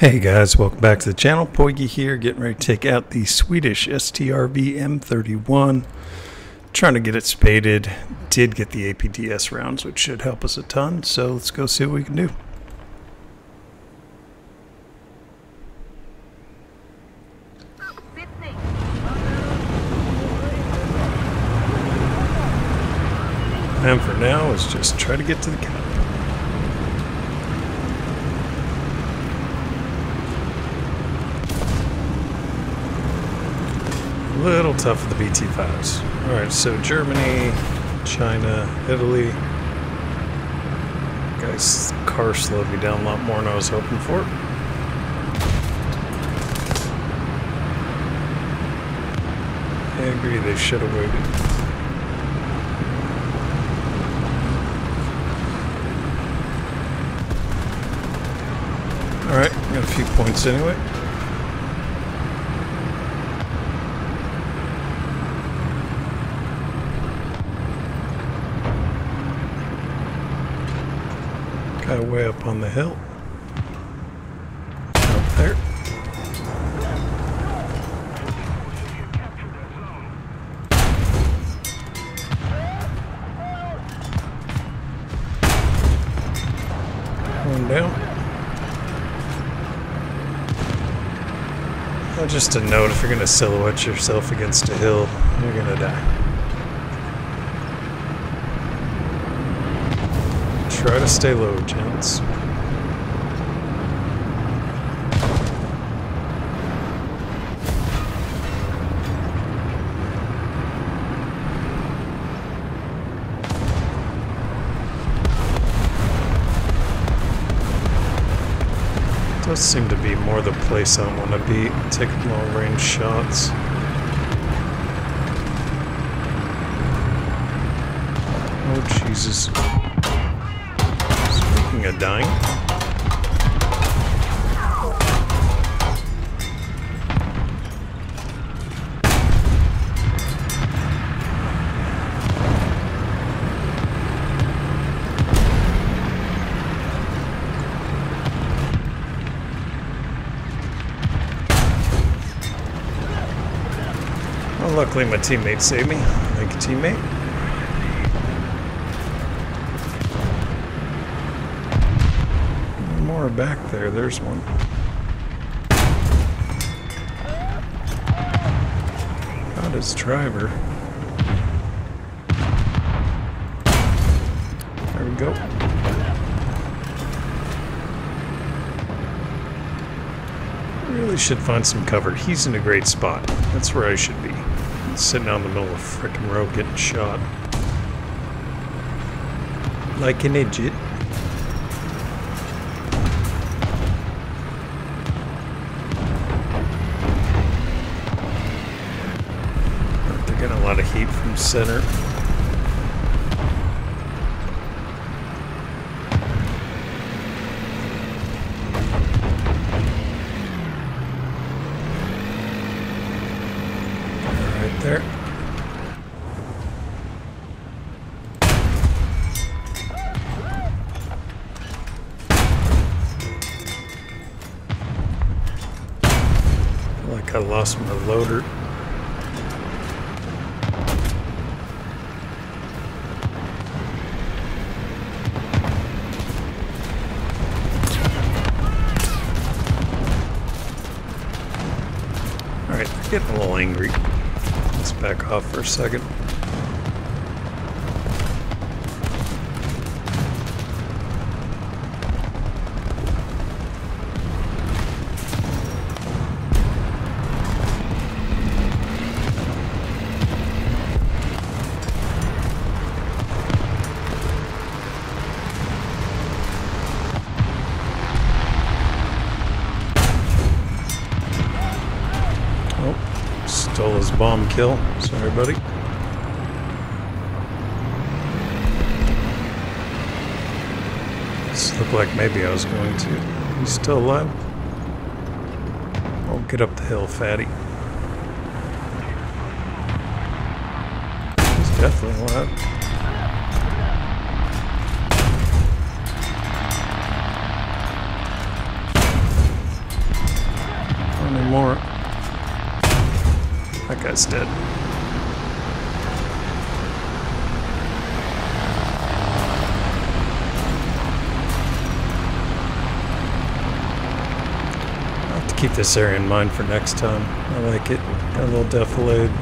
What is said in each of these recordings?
Hey guys, welcome back to the channel. Poigi here, getting ready to take out the Swedish STRV M31. Trying to get it spaded. Did get the APDS rounds, which should help us a ton. So let's go see what we can do. And for now is just try to get to the cap. Little tough for the BT5s. Alright, so Germany, China, Italy. Guys, car slowed me down a lot more than I was hoping for. I agree, they should have waited. Alright, got a few points anyway. Guy way up on the hill. Up there. One down. Well, just a note, if you're going to silhouette yourself against a hill, you're going to die. Try to stay low, gents. Does seem to be more the place I want to be, taking long range shots. Oh, Jesus. Speaking of dying. Luckily my teammate saved me. Thank you, teammate. More back there. There's one. Got his driver. There we go. Really should find some cover. He's in a great spot. That's where I should be. Sitting out in the middle of a frickin' road getting shot. Like an idiot. From center. Right there. like I lost my loader. Getting a little angry. Let's back off for a second. Bomb kill. Sorry, buddy. This looked like maybe I was going to. He's still alive? Oh, get up the hill, fatty. He's definitely alive. Anymore. That guy's dead. I'll have to keep this area in mind for next time. I like it. Got a little defilade.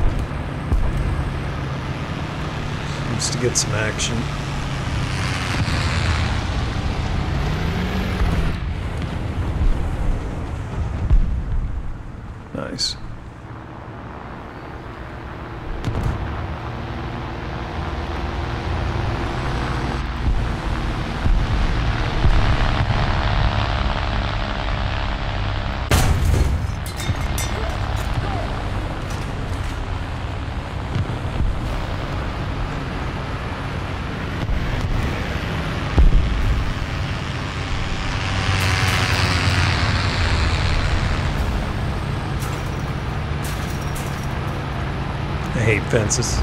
Seems to get some action. Nice. I hate fences.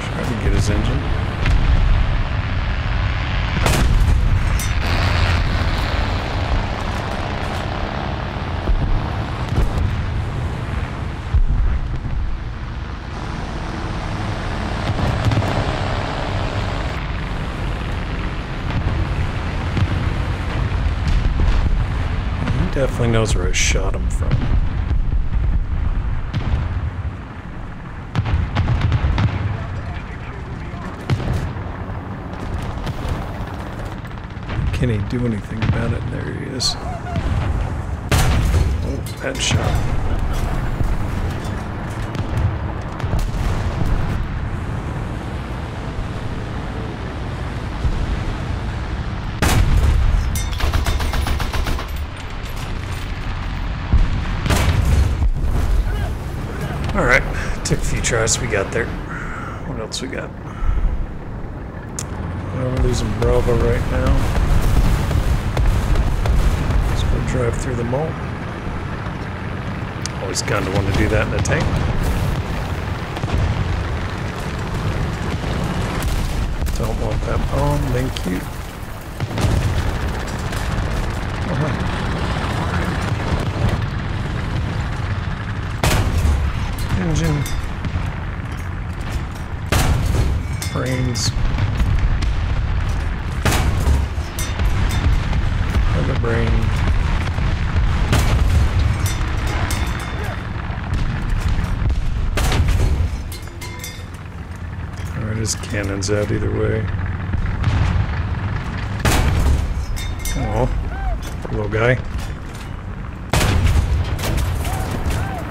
Try to get his engine. He definitely knows where I shot him from. Can he do anything about it? There he is. Oh, bad shot. All right, a. We got there. What else we got? We're losing Bravo right now. Let's go drive through the mall. Always kind of want to do that in a tank. Don't want that bomb. Thank you. His cannon's out either way oh little guy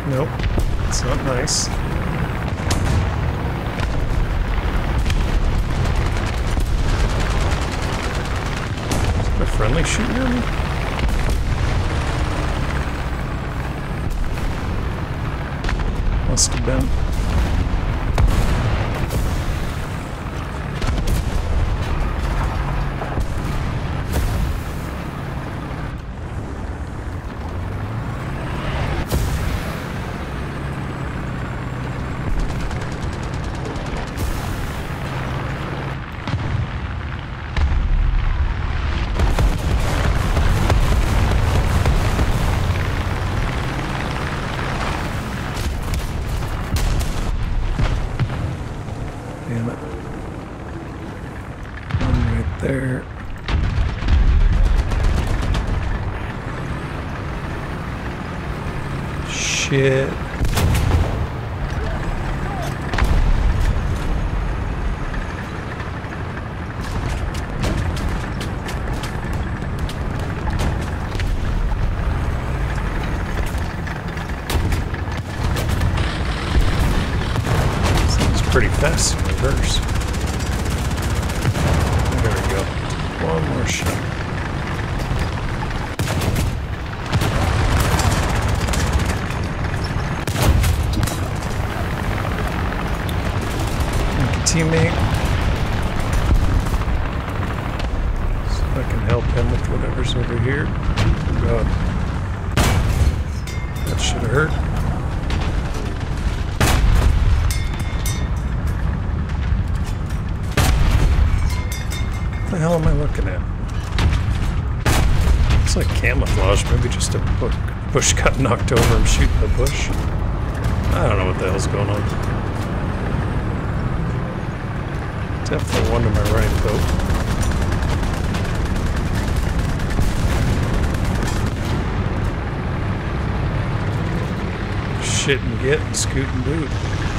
nope it's not nice. Is a friendly shooting at me? Must have been. Shit. Pretty fast in reverse. There we go. One more shot. teammate. See if I can help him with whatever's over here. God. That should have hurt. What the hell am I looking at? Looks like camouflage, maybe just a bush got knocked over. and shoot shooting the bush. I don't know what the hell's going on. Definitely one to my right, though. Shit and get and scoot and boot.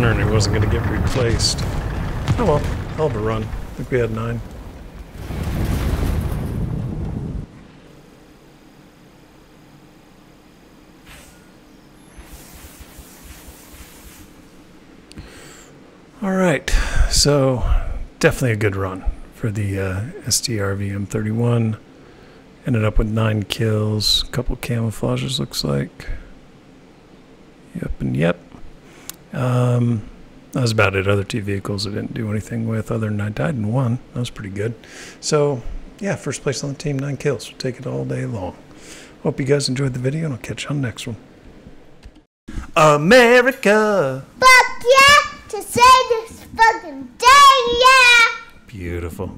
Gunner and it wasn't gonna get replaced. Oh well, hell of a run. I think we had nine. All right, so definitely a good run for the uh, STRV M31. Ended up with nine kills, a couple camouflages, looks like. Yep, and yep. Um, that was about it. Other two vehicles I didn't do anything with, other than I died in one. That was pretty good. So, yeah, first place on the team, nine kills. We'll take it all day long. Hope you guys enjoyed the video, and I'll catch you on the next one. America! Fuck yeah! To say this fucking day, yeah! Beautiful.